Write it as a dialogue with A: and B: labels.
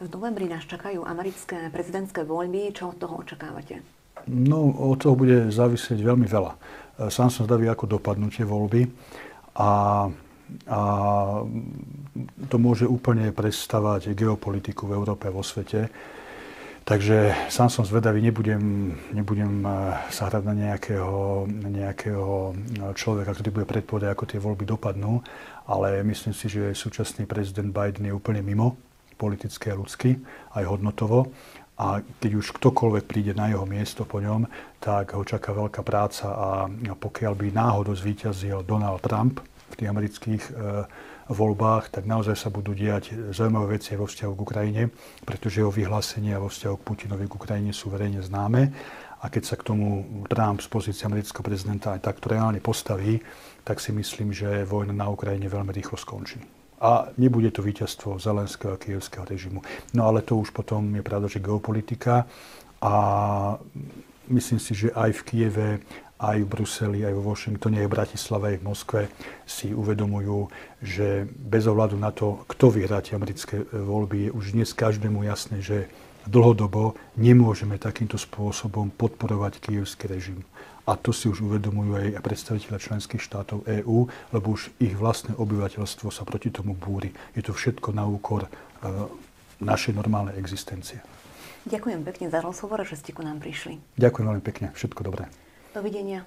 A: V novembri nás čakajú americké prezidentské voľby. Čo od toho očakávate?
B: No, od toho bude závisieť veľmi veľa. Sám som zdavý, ako dopadnú tie voľby. A, a to môže úplne predstavať geopolitiku v Európe a vo svete. Takže sám som zvedavý, nebudem, nebudem sa hrať na nejakého, nejakého človeka, ktorý bude predpovedať, ako tie voľby dopadnú, ale myslím si, že súčasný prezident Biden je úplne mimo politicky a ľudsky, aj hodnotovo. A keď už ktokoľvek príde na jeho miesto po ňom, tak ho čaká veľká práca a pokiaľ by náhodou zvíťazil Donald Trump v tých amerických e, voľbách, tak naozaj sa budú diať zaujímavé veci vo vzťahu k Ukrajine, pretože jeho vyhlásenia vo vzťahu k Putinovi k Ukrajine sú verejne známe. A keď sa k tomu Trump z pozície amerického prezidenta aj takto reálne postaví, tak si myslím, že vojna na Ukrajine veľmi rýchlo skončí a nebude to víťazstvo zelenského a kievského režimu. No ale to už potom je pravda, že geopolitika a myslím si, že aj v Kieve, aj v Bruseli, aj vo Washingtone, aj v Bratislave, aj v Moskve si uvedomujú, že bez ohľadu na to, kto vyhrá tie americké voľby, je už dnes každému jasné, že dlhodobo nemôžeme takýmto spôsobom podporovať kievský režim. A to si už uvedomujú aj predstaviteľe členských štátov EÚ, lebo už ich vlastné obyvateľstvo sa proti tomu búri. Je to všetko na úkor e, našej normálnej existencie.
A: Ďakujem pekne za rozhovor, že ste ku nám prišli.
B: Ďakujem veľmi pekne. Všetko dobré.
A: Dovidenia.